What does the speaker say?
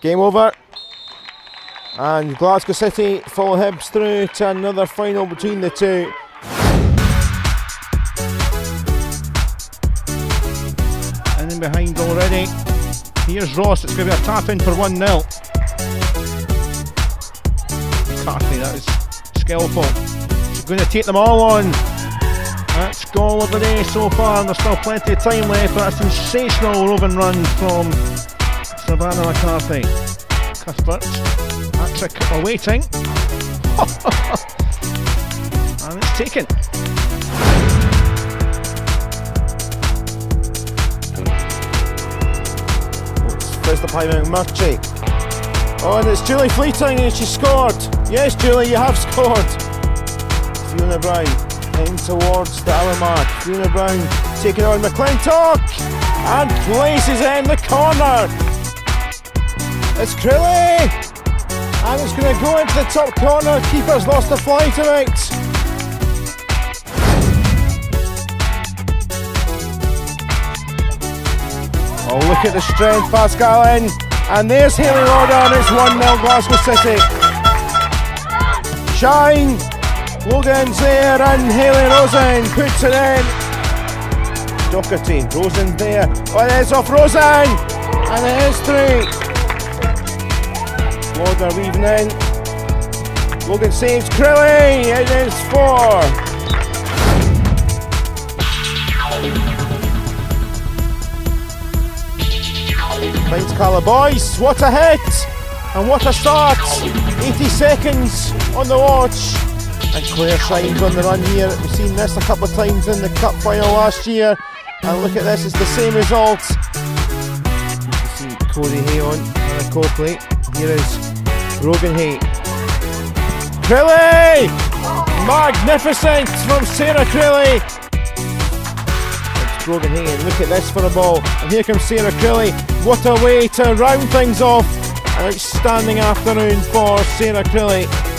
Game over. And Glasgow City follow Hibs through to another final between the two. And in behind already. Here's Ross, it's going to be a tap in for 1 0. McCarthy, that is skillful. He's going to take them all on. That's goal of the day so far, and there's still plenty of time left, but a sensational roving run from Savannah McCarthy. Cuthbert, Patrick awaiting. and it's taken. First Hyman McMurtry. Oh, and it's Julie Fleeting, and she scored. Yes, Julie, you have scored. Fiona Brown heading towards the hour mark. Fiona Brown taking on McClintock and places in the corner. It's Crilly, and it's going to go into the top corner. Keeper's lost the fly tonight. Oh, look at the strength, Pascal in. And there's Haley and it's 1 0 Glasgow City. Shine. Logan's there, and Haley Rosen puts it in. Doherty, Rosen there. Oh, it's off Rosen. And it is three. Weaving in. Logan saves Crilly. It is four. Finds Carla Boyce, what a hit! And what a start! 80 seconds on the watch. And Clare Shine's on the run here. We've seen this a couple of times in the cup final last year. And look at this, it's the same result. You can see Corey Hay on and Copley. Here is Rogan Hay. Crilly! Magnificent from Sarah Crilly. It's Brogan Hay and look at this for a ball. And here comes Sarah Crilly. What a way to round things off. An outstanding afternoon for Sarah Crilly.